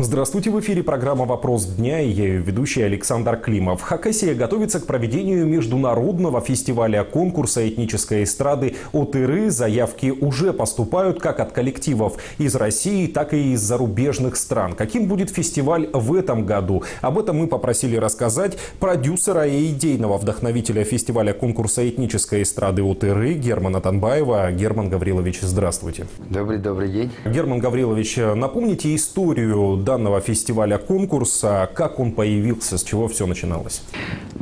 Здравствуйте, в эфире программа «Вопрос дня» и я ее ведущий Александр Климов. Хакасия готовится к проведению международного фестиваля конкурса этнической эстрады «Отыры». Заявки уже поступают как от коллективов из России, так и из зарубежных стран. Каким будет фестиваль в этом году? Об этом мы попросили рассказать продюсера и идейного вдохновителя фестиваля конкурса этнической эстрады «Отыры» Германа Танбаева. Герман Гаврилович, здравствуйте. Добрый-добрый день. Герман Гаврилович, напомните историю данного фестиваля конкурса, как он появился, с чего все начиналось?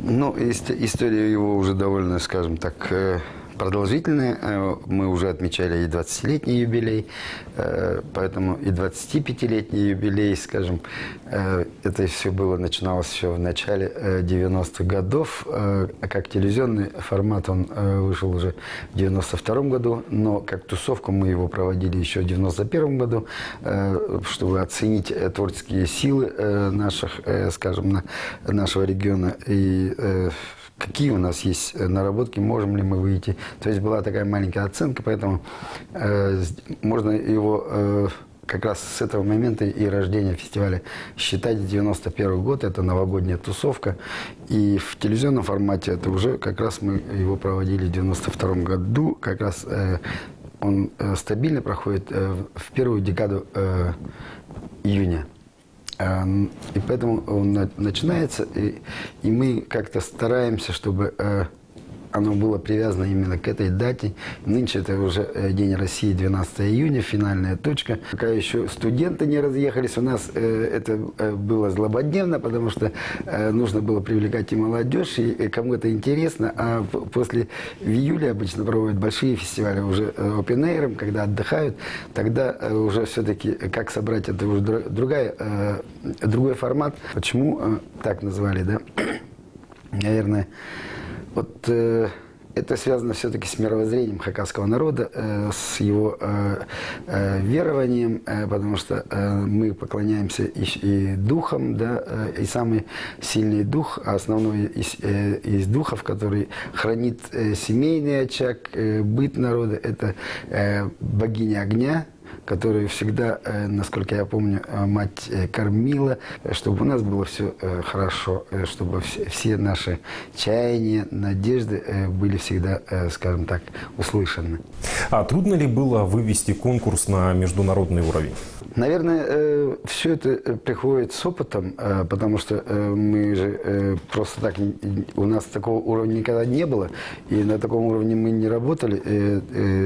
Ну, история его уже довольно, скажем так, продолжительная. Э, мы уже отмечали и 20-летний юбилей, э, поэтому и 25-летний юбилей, скажем, э, это все было, начиналось еще в начале 90-х годов. А как телевизионный формат он вышел уже в 92 году, но как тусовку мы его проводили еще в 91 году, чтобы оценить творческие силы наших, скажем, нашего региона и какие у нас есть э, наработки, можем ли мы выйти. То есть была такая маленькая оценка, поэтому э, можно его э, как раз с этого момента и рождения фестиваля считать 91 год, это новогодняя тусовка. И в телевизионном формате это уже как раз мы его проводили в 92 году, как раз э, он э, стабильно проходит э, в первую декаду э, июня. И поэтому он начинается, и, и мы как-то стараемся, чтобы э, оно было привязано именно к этой дате. Нынче это уже э, День России, 12 июня, финальная точка. Пока еще студенты не разъехались, у нас э, это э, было злободневно, потому что нужно было привлекать и молодежь, и кому это интересно. А после в июле обычно проводят большие фестивали уже open air, когда отдыхают. Тогда уже все-таки как собрать, это уже другая, другой формат. Почему так назвали, да? Наверное, вот э, это связано все-таки с мировоззрением хакасского народа, э, с его э, э, верованием, э, потому что э, мы поклоняемся и, и духам, да, э, и самый сильный дух, а основной из, э, из духов, который хранит э, семейный очаг, э, быт народа, это э, богиня огня, которую всегда, э, насколько я помню, э, мать э, кормила, чтобы у нас было все хорошо, чтобы все наши чаяния, надежды были всегда, скажем так, услышаны. А трудно ли было вывести конкурс на международный уровень? Наверное, э, все это э, приходит с опытом, э, потому что мы же просто так, у нас такого уровня никогда не было, и на таком уровне мы не работали,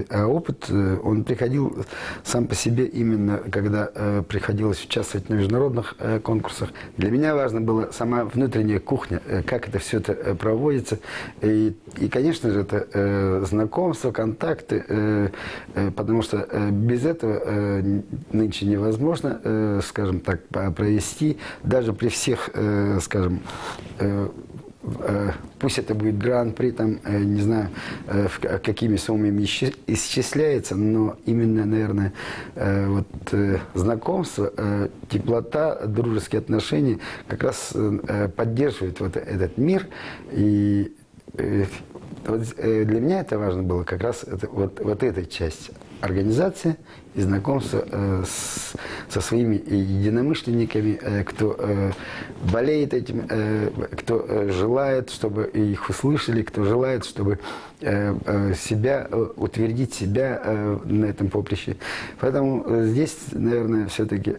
а опыт, он приходил сам по себе именно, когда приходилось участвовать в международных конкурсах. Для меня важно было сама внутренняя кухня, как это все это проводится, и, и конечно же, это знакомство, контакты, потому что без этого нынче не невозможно, э, скажем так, провести даже при всех, э, скажем, э, пусть это будет гран-при, там, не знаю, какими суммами исчисляется, но именно, наверное, вот знакомство, теплота, дружеские отношения как раз поддерживает вот этот мир. И вот для меня это важно было как раз вот, вот эта часть организации и знакомство э, со своими единомышленниками, э, кто э, болеет этим, кто желает, чтобы их услышали, кто желает, чтобы себя, утвердить себя на этом поприще. Поэтому здесь, наверное, все-таки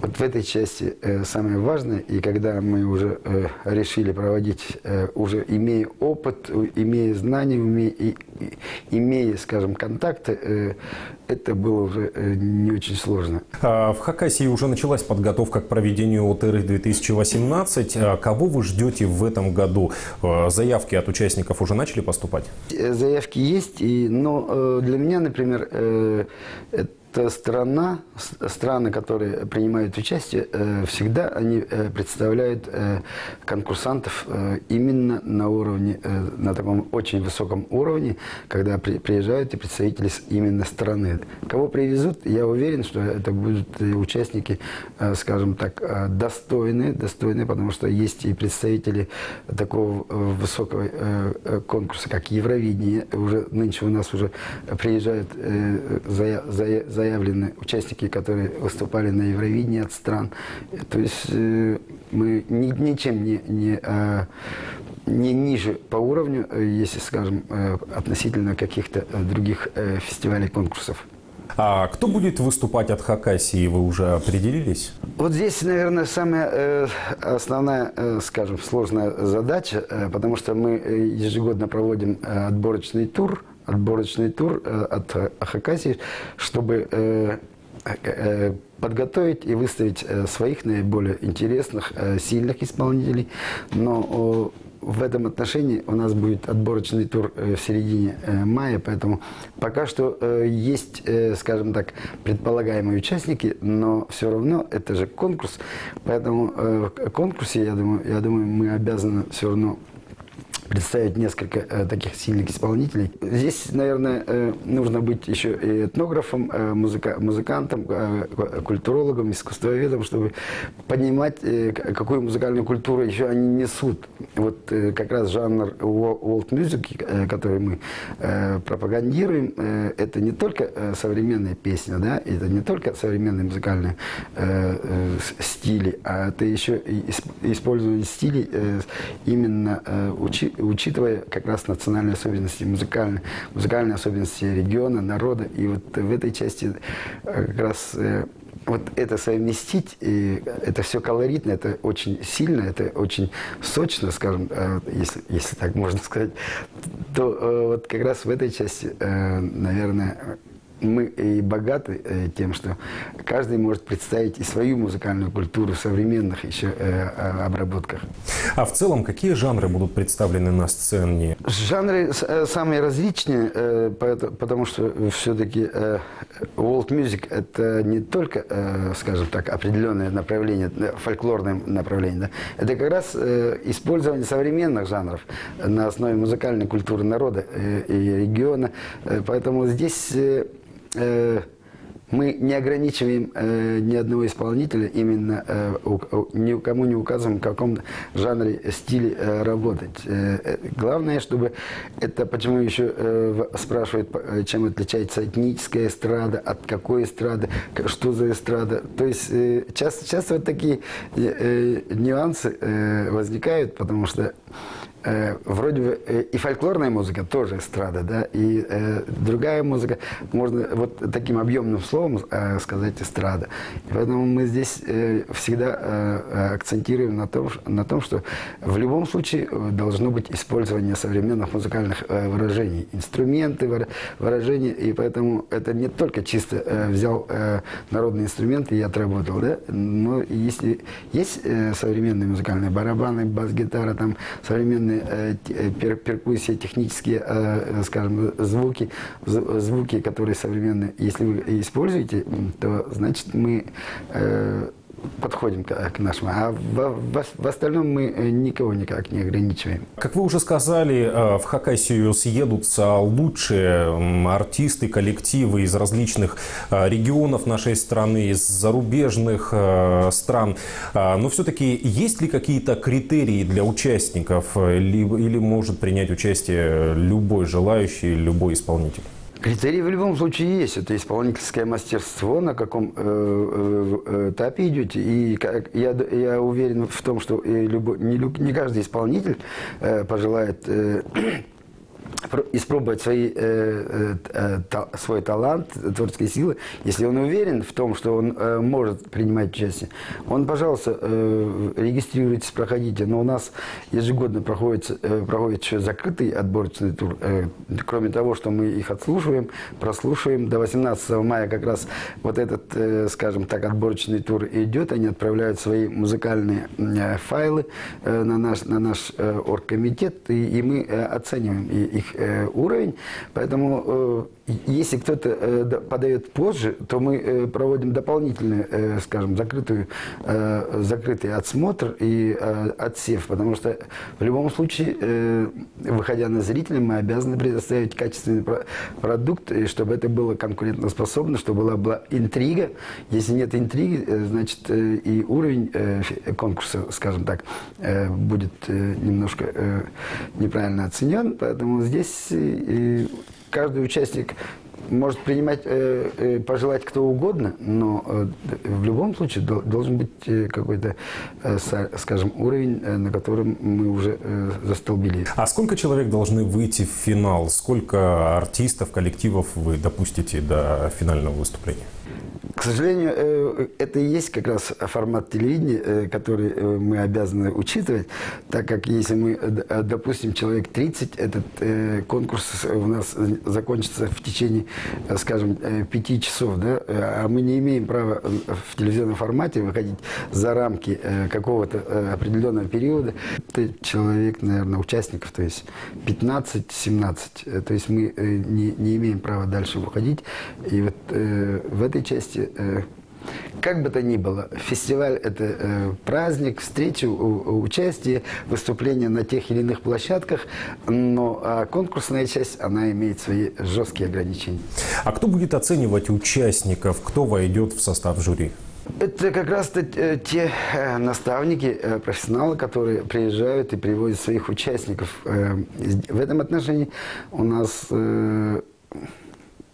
вот в этой части э, самое важное, и когда мы уже э, решили проводить, э, уже имея опыт, имея знания, имея, и, имея скажем, контакты, э, это было уже э, не очень сложно. А, в Хакасии уже началась подготовка к проведению ОТР 2018. А кого вы ждете в этом году? Заявки от участников уже начали поступать? Заявки есть, и, но для меня, например, это страна, страны, которые принимают участие, э, всегда они э, представляют э, конкурсантов именно на уровне, на таком очень высоком уровне, когда приезжают и представители именно страны. Кого привезут, я уверен, что это будут участники, скажем так, достойные, достойные, потому что есть и представители такого высокого конкурса, как Евровидение. Уже нынче у нас уже приезжают за, за, заявлены участники, которые выступали на Евровидении от стран. То есть э, мы ни, ничем не, не, э, не ниже по уровню, э, если, скажем, относительно каких-то других фестивалей, конкурсов. А кто будет выступать от Хакасии, вы уже определились? Вот здесь, наверное, самая э, основная, э, скажем, сложная задача, э, потому что мы ежегодно проводим отборочный тур, отборочный тур э, от э, Хакасии, чтобы э, подготовить и выставить своих наиболее интересных, сильных исполнителей. Но в этом отношении у нас будет отборочный тур в середине мая, поэтому пока что есть, скажем так, предполагаемые участники, но все равно это же конкурс, поэтому в конкурсе, я думаю, я думаю, мы обязаны все равно представить несколько э, таких сильных исполнителей. Здесь, наверное, э, нужно быть еще и этнографом, э, музыка, музыкантом, э, культурологом, искусствоведом, чтобы понимать, э, какую музыкальную культуру еще они несут. Вот э, как раз жанр world music, э, который мы э, пропагандируем, э, это не только э, современная песня, да, это не только современные музыкальные э, э, стили, а это еще использование стилей э, именно э, учи, учитывая как раз национальные особенности музыкальные, музыкальные особенности региона, народа. И вот в этой части э, как раз э, вот это совместить, и это все колоритно, это очень сильно, это очень сочно, скажем, э, если, если так можно сказать, то вот как раз в этой части, наверное, мы и богаты э, тем, что каждый может представить и свою музыкальную культуру в современных еще э, обработках. А в целом, какие жанры будут представлены на сцене? Жанры э, самые различные, э, потому что все-таки э, world music это не только, э, скажем так, определенное направление, э, фольклорное направление, да? это как раз э, использование современных жанров на основе музыкальной культуры народа э, и региона. Э, поэтому здесь э, Э, мы не ограничиваем э, ни одного исполнителя, именно э, у, ни кому не указываем, в каком жанре, стиле э, работать. Э, э, главное, чтобы это, почему еще э, спрашивают, чем отличается этническая эстрада, от какой эстрады, что за эстрада. То есть э, часто, часто вот такие э, нюансы э, возникают, потому что э, вроде бы э, и фольклорная музыка тоже эстрада, да, и э, другая музыка, можно вот таким объемным словом э, сказать эстрада. И поэтому мы здесь э, всегда э, акцентируем на том, на том, что в любом случае э, должно быть использование современных музыкальных э, выражений, инструменты, выражения, и поэтому это не только чисто э, взял э, народные инструменты и отработал, да, но если есть э, современные музыкальные барабаны, бас-гитара, там современные Э, э, перкуссия, технические, э, скажем, звуки, звуки, которые современные, если вы используете, то значит мы подходим к, к нашему. А в, в, в остальном мы никого никак не ограничиваем. Как вы уже сказали, в Хакасию съедутся лучшие артисты, коллективы из различных регионов нашей страны, из зарубежных стран. Но все-таки есть ли какие-то критерии для участников или может принять участие любой желающий, любой исполнитель? Критерии в любом случае есть. Это исполнительское мастерство, на каком э, э, этапе идете. И я, я уверен в том, что любой, не, не каждый исполнитель э, пожелает э, испробовать свои, э, э, та, свой талант, творческие силы, если он уверен в том, что он э, может принимать участие, он, пожалуйста, э, регистрируйтесь, проходите. Но у нас ежегодно проходит, э, проходит еще закрытый отборочный тур. Э, кроме того, что мы их отслушиваем, прослушиваем. До 18 мая как раз вот этот, э, скажем так, отборочный тур идет. Они отправляют свои музыкальные э, файлы э, на наш, на наш э, оргкомитет, и, и мы э, оцениваем их э, уровень. Поэтому э, если кто-то э, подает позже, то мы э, проводим дополнительный, э, скажем, закрытую, закрытый отсмотр и отсев, потому что в любом случае, выходя на зрителя, мы обязаны предоставить качественный про продукт, и чтобы это было конкурентоспособно, чтобы была, была интрига. Если нет интриги, значит и уровень конкурса, скажем так, будет немножко неправильно оценен. Поэтому здесь каждый участник может принимать, э, э, пожелать кто угодно, но э, в любом случае дол- должен быть какой-то, скажем, уровень, на котором мы уже э, застолбили. А сколько человек должны выйти в финал? Сколько артистов, коллективов вы допустите до финального выступления? К сожалению, э, это и есть как раз формат телевидения, э, который э, мы обязаны учитывать, так как если мы, допустим, человек 30, этот конкурс у нас закончится в течение, скажем, э, пяти часов, да, а мы не имеем права в телевизионном формате выходить за рамки какого-то определенного периода. Это человек, наверное, участников, то есть 15-17, э, то есть мы не, не имеем права дальше выходить. И вот в этой части э, как бы то ни было, фестиваль – это э, праздник, встречи, у- участие, выступления на тех или иных площадках, но а конкурсная часть, она имеет свои жесткие ограничения. А кто будет оценивать участников? Кто войдет в состав жюри? Это как раз э, те э, наставники, э, профессионалы, которые приезжают и приводят своих участников. В этом отношении у нас,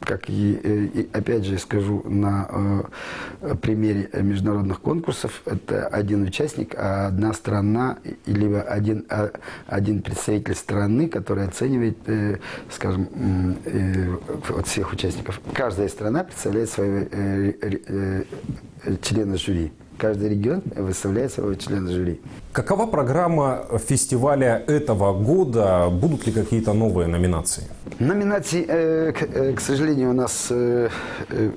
как и, э, и опять же скажу на э, примере международных конкурсов, это один участник, а одна страна, либо один, а, один представитель страны, который оценивает, э, скажем, э, вот всех участников. Каждая страна представляет своего э, э, члена жюри. Каждый регион выставляет своего члена жюри. Какова программа фестиваля этого года? Будут ли какие-то новые номинации? Номинаций, э, к, э, к сожалению, у нас, э, э,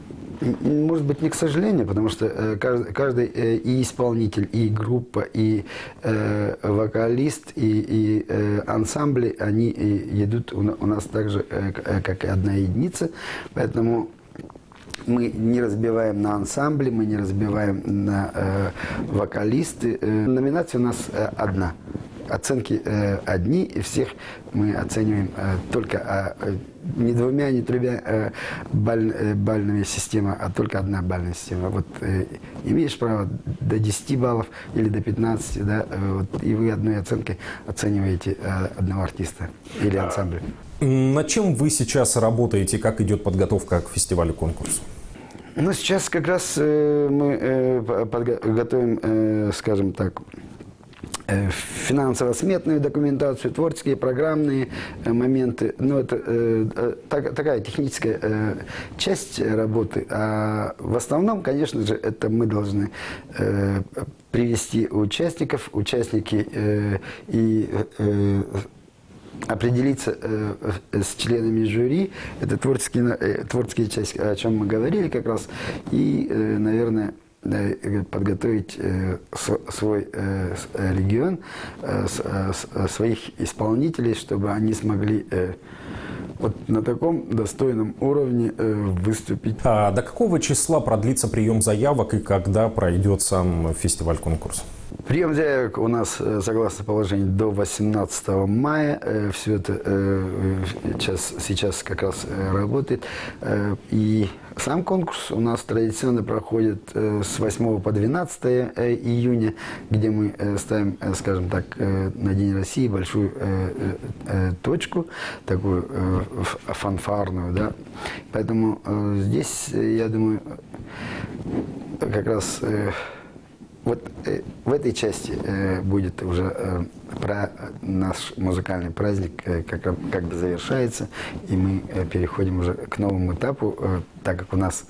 может быть, не к сожалению, потому что э, каждый, каждый э, и исполнитель, и группа, и э, вокалист, и, и э, ансамбли, они и идут у, у нас так же, э, э, как и одна единица. Поэтому мы не разбиваем на ансамбли, мы не разбиваем на э, вокалисты. Э, номинация у нас э, одна. Оценки э, одни, и всех мы оцениваем э, только а, э, не двумя, не тремя э, баль- э, бальными системами, а только одна бальная система. Вот э, имеешь право до 10 баллов или до 15, да, э, вот, и вы одной оценкой оцениваете э, одного артиста или ансамбль. М, Над чем вы сейчас работаете? Как идет подготовка к фестивалю-конкурсу? Ну, сейчас как раз э, мы э, по- подго- готовим, э, скажем так, э, финансово-сметную документацию, творческие, программные э, моменты. Ну, это э, э, так- такая техническая э, часть работы. А в основном, конечно же, это мы должны э, привести участников, участники э, и э, определиться э, э, с членами жюри. Это творческие, э, творческие части, о чем мы говорили как раз. И, э, наверное, э, подготовить э, св- свой регион, своих исполнителей, чтобы они смогли вот на таком достойном уровне выступить. А до какого числа продлится прием заявок и когда пройдет сам фестиваль-конкурс? Прием заявок у нас, э, согласно положению, до 18 мая. Все это э, сейчас, сейчас как раз э, работает. Э, И сам конкурс у нас традиционно проходит э, с 8 по 12 э, июня, где мы э, ставим, э, скажем так, э, на День России большую э, э, э, точку, такую э, фанфарную. Да? Поэтому э, здесь, э, я думаю, как раз э, вот э, в этой части э, будет уже э, про наш музыкальный праздник э, как, как бы завершается, и мы э, переходим уже к новому этапу, э, так как у нас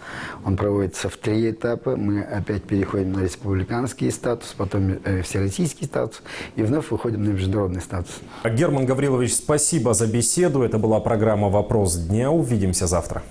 он проводится в три этапа, мы опять переходим на республиканский статус, потом э, всероссийский статус, и вновь выходим на международный статус. Герман Гаврилович, спасибо за беседу. Это была программа «Вопрос дня». Увидимся завтра.